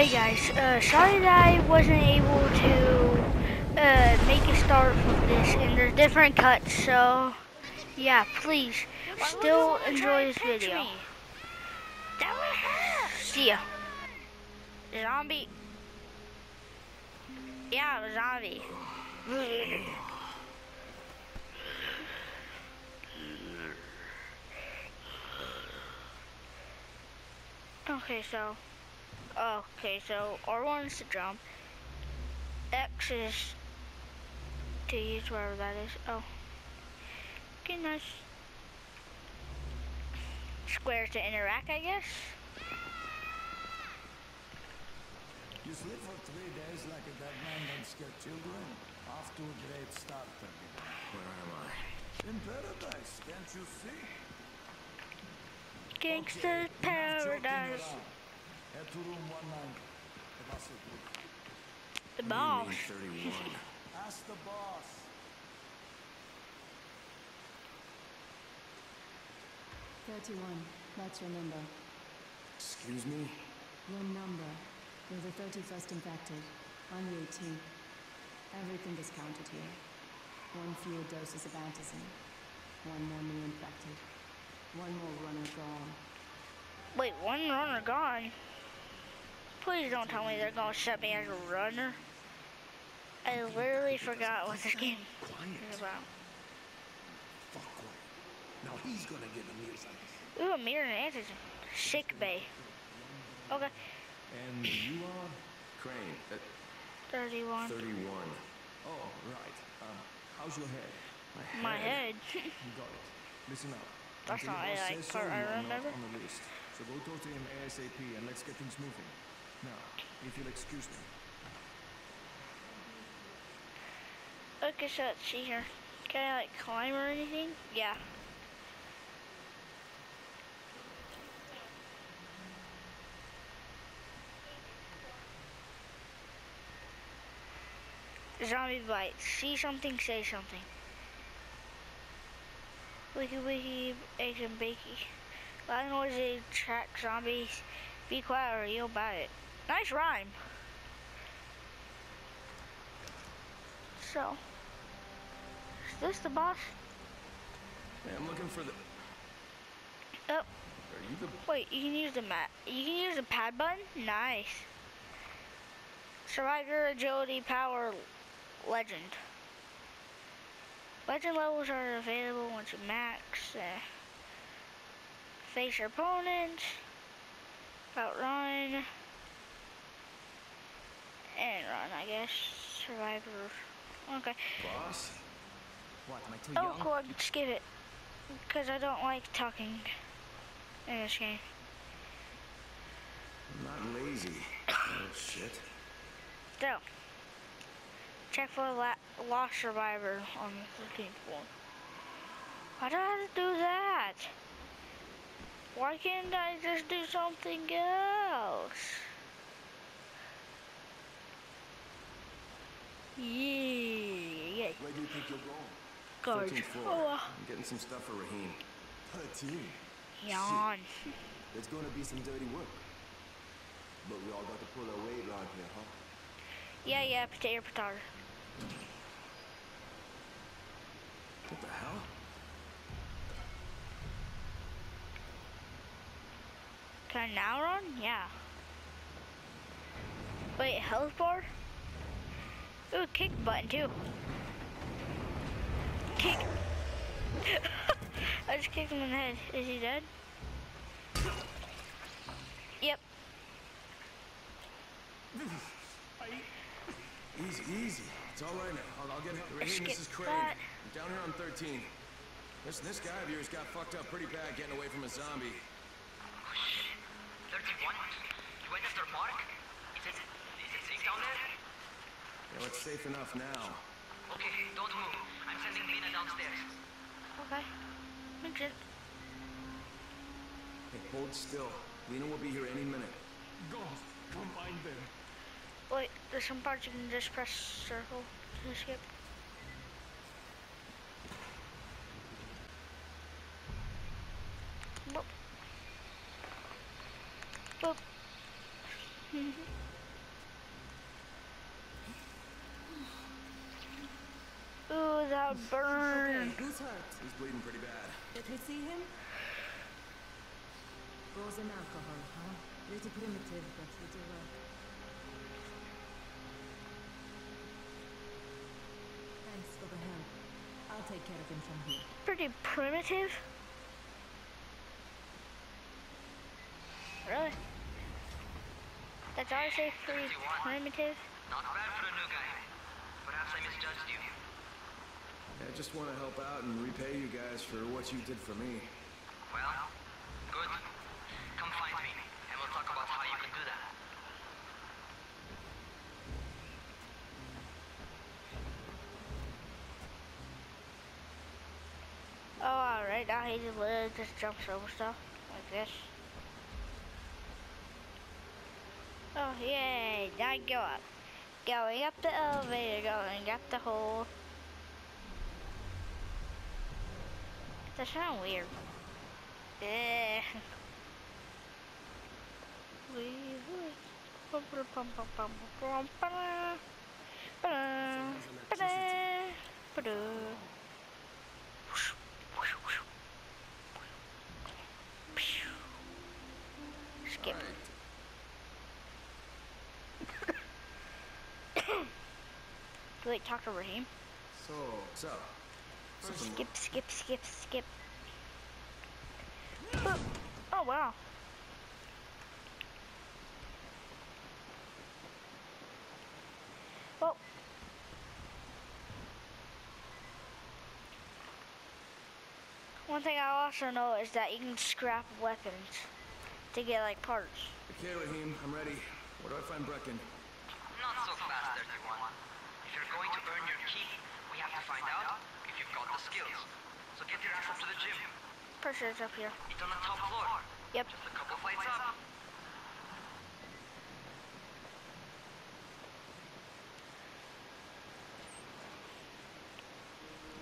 Hey guys, uh, sorry that I wasn't able to uh, make a start with this, and there's different cuts, so yeah, please still enjoy this video. See ya. Zombie. Yeah, a zombie. Okay, so, okay, so R1 is to jump, X is to use wherever that is. Oh, okay, nice. Square to interact, I guess. You sleep for three days like a dead man don't scare children. Off to a great start, Terminator. Where am I? In paradise, can't you see? Gangsta Okay, enough joking paradise. Around. Head to room 190. The boss will brief. The boss. do you mean 31? Ask the boss. Thirty-one. That's your number. Excuse me? Your number. You're the thirty-first infected. I'm the eighteenth. Everything is counted here. One fewer doses of antizin. One more new infected. One more runner gone. Wait, one runner gone. Please don't tell me they're gonna set me as a runner. I literally forgot what this game is about. Fuck quiet. Now he's gonna get the news on. Ooh, a mirror and antigen. Sick bay. Okay, And you are? Crane. Uh, 31. 31. Oh, right. Um, how's your head? My head. You got it. Listen up. That's Until not the boss like so, part I you not remember. on the list. So go talk to him ASAP and let's get things moving. Now, if you'll excuse me. Okay, so let's see here. Can I like climb or anything? Yeah. Zombie bite. See something, say something. Wiki wiki, eggs and bakey. Loud noises attract zombies. Be quiet or you'll bite it. Nice rhyme. So, is this the boss? Hey, I'm looking for the. Oh, Are you the. wait, you can use the mat. You can use the pad button? Nice. Survivor, agility, power, legend. Legend levels are available once you max. Uh, face your opponent. Outrun. And run, I guess. Survivor. Okay. Boss? What, am I too Oh, cool. Skip it. Because I don't like talking in this game. I'm not lazy. Oh, shit. So, check for la- lost survivor on the 15th floor. Why do I have to do that? Why can't I just do something else? Yeah, Where do you think you're going? guard. 13th floor. Oh, I'm getting some stuff for Rahim. 13. yawn. There's gonna be some dirty work. But we all got to pull our weight around here, huh? Yeah, yeah, potato, potato. What the hell? Can I now run? Yeah. Wait, health bar? Ooh, kick button too. Kick. I just kicked him in the head. Is he dead? Yep. Easy, easy. It's all right now. I'll, I'll get it. Rahim, skip this is Crane. that. I'm down here on 13. Listen, this guy of yours got fucked up pretty bad getting away from a zombie. 31? You went after Mark? Is it, is it safe down there? You know, it's safe enough now. Okay, don't move. I'm sending Lena downstairs. Okay. Makes sense. Hey, hold still. Lena will be here any minute. Go! Combine them. Wait, there's some parts you can just press circle to skip. Boop. Boop. Burn. who's hurt? He's bleeding pretty bad. Let me see him. Frozen alcohol, huh? Little primitive, but it'll work. Thanks for the help. I'll take care of him from here. Pretty primitive. Really? That's all I say, pretty primitive. Not bad for a new guy. Perhaps I misjudged you. I just want to help out and repay you guys for what you did for me. Well, good. Come find me, and we'll talk about how you can do that. Oh, alright, now he just literally just jumps over stuff like this. Oh, yay, now go up. Going up the elevator, going up the hole. That sound weird. Yeah. We bum bum bum bum bum bum ba-da, ba-da, ba-da, ba-da. Skip. Wait, talk to Rahim. So, so, Skip, skip, skip, skip. Oh, oh wow. Well. One thing I also know is that you can scrap weapons to get like parts. Okay, Rahim, I'm ready. Where do I find Brecken? Not so fast, 31. If you're going to earn your keep, we have to find out if you've got the skills. So get your ass up to the gym. Pretty sure it's up here. It's on the top floor. Yep. Just a couple flights up.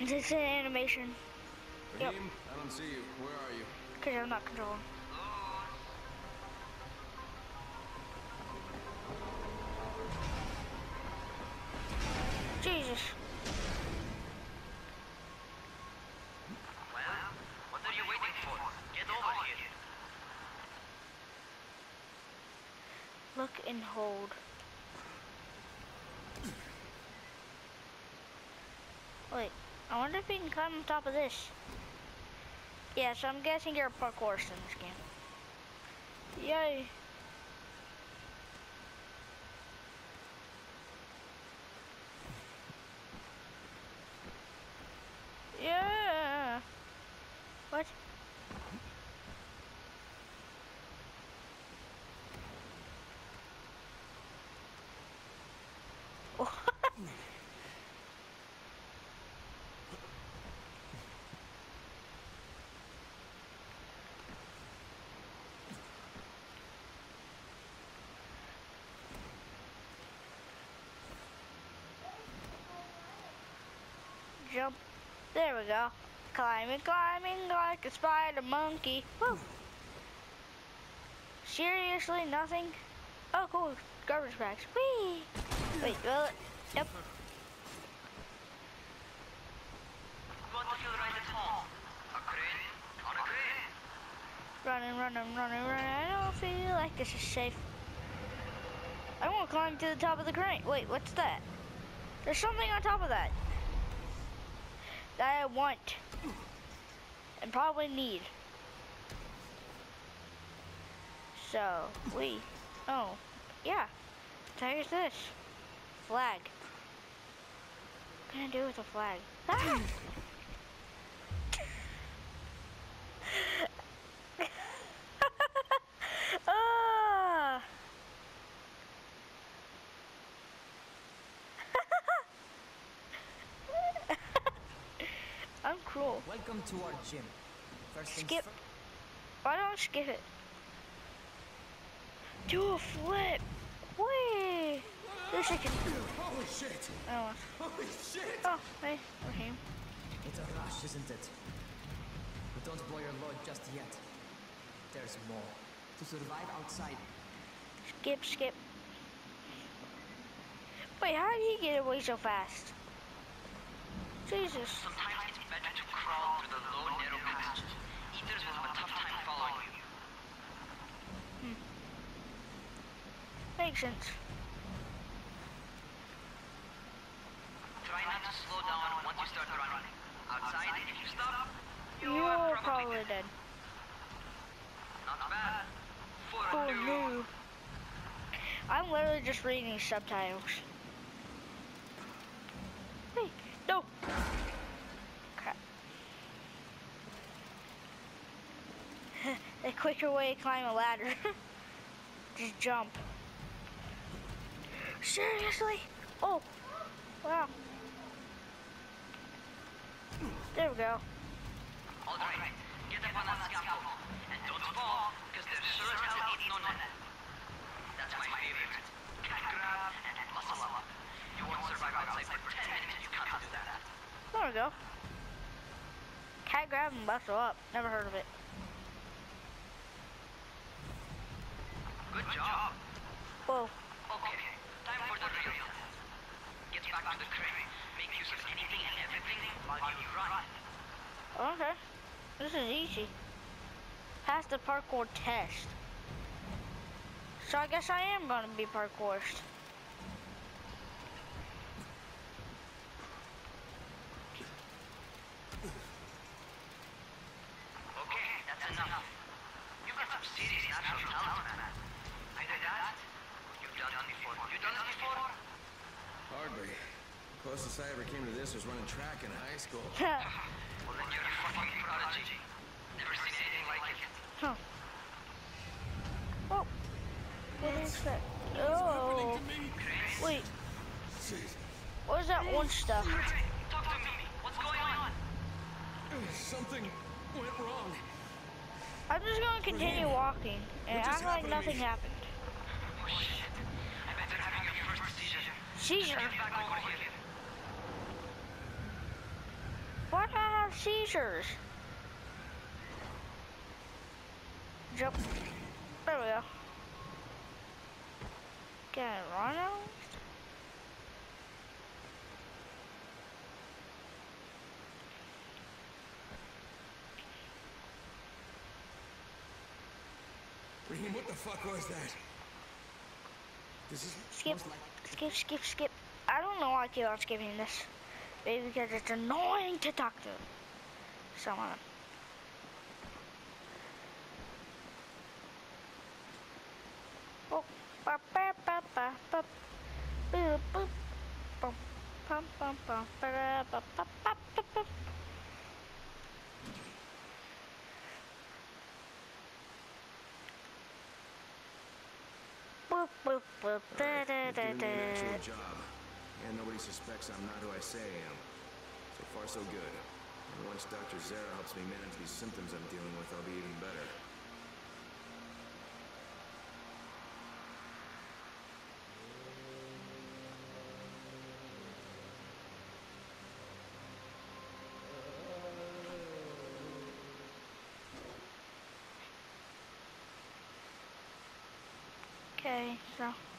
It's an animation Yep. I don't see you. Where are you? because I'm not controlling. And hold. Wait, I wonder if we can climb on top of this. Yeah, so I'm guessing you're a parkourist in this game. Yay. Yeah. What? Jump. There we go. Climbing, climbing like a spider monkey. Woo. Seriously, nothing? Oh, cool. Garbage bags. Whee! Wait, well, yep. Running, running, running, running. I don't feel like this is safe. I want to climb to the top of the crane. Wait, what's that? There's something on top of that. That I want. And probably need. So, we. Oh, yeah. So here's this. Flag. What can I do with a flag? Ah! I'm cruel. Welcome to our gym. First Skip. Why don't I skip it? Do a flip. Wait. This I can. Holy shit! Oh, Holy shit! oh hey, Rahim. It's a rush, isn't it? But don't blow your load just yet. There's more. To survive outside, Skip, skip. Wait, how did he get away so fast? Jesus. Sometimes it's better to crawl through the low, narrow passages. Eaters will have a tough time following you. Makes sense. Try not to slow down once you start running. Outside, if you stop, you You're probably probably dead. dead. Not bad. For new... no. I'm literally just reading subtitles. Hey, no. Crap. the quicker way to climb a ladder. just jump. Seriously? Oh, wow. There we go. All right, get up on that scaffold. And don't fall, because there's sure as hell ain't no net. That's my favorite. Cat grab and muscle up. You won't survive outside for 10 minutes you can't do that. There we go. Cat grab and bustle up. Never heard of it. Good job. Whoa. Okay, Okay. This is easy. Pass the parkour test. So I guess I am gonna be parkoursed. Okay, that's enough. You've got some serious natural talent, man. Either that, you've done it before. You've done it before? Hardly. Closest I ever came to this was running track in high school. Well, then you're a fucking prodigy. Never seen anything like it. huh. Oh. What is that? Oh. Wait. What is that orange stuff? Talk to me. What's going on? Something went wrong. I'm just gonna continue walking and What just act like happened to nothing me? happened. Oh, shit. I bet you're having your first seizure. Seizure? Get back over here. Why do I have seizures? Jump. There we go. Get a rhino? Rahim, what the fuck was that? This is Skip, like skip, skip, skip. I don't know why I keep on skipping this. Maybe because it's annoying to talk to someone. Boop, boop. Boop, boop, boop. And nobody suspects I'm not who I say I am. So far, so good. And once Dr. Zere helps me manage these symptoms I'm dealing with, I'll be even better. Okay, so.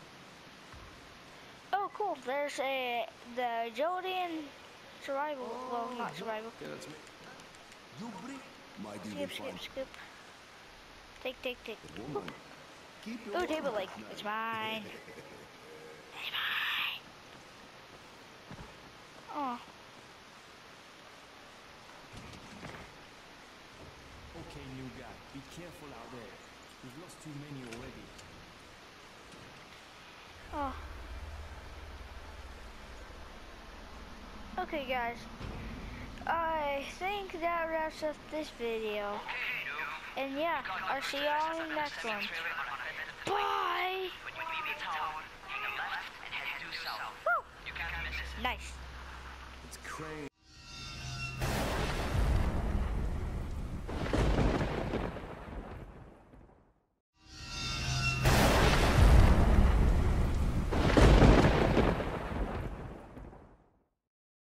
Oh. There's a the agility and survival. Well, not oh. survival. Yeah, that's me. You bring might even Skip, skip, skip. Take, take, take. a woman. Keep your Ooh, table leg. man. It's mine. It's mine. Oh, Okay, new guy, be careful out there. We've lost too many already. oh. Okay, guys. I think that wraps up this video. And yeah, I'll see y'all in the next one. Bye! When you leave the tower, hang a left and head due south. Woo! You can't miss it. Nice. It's Crane.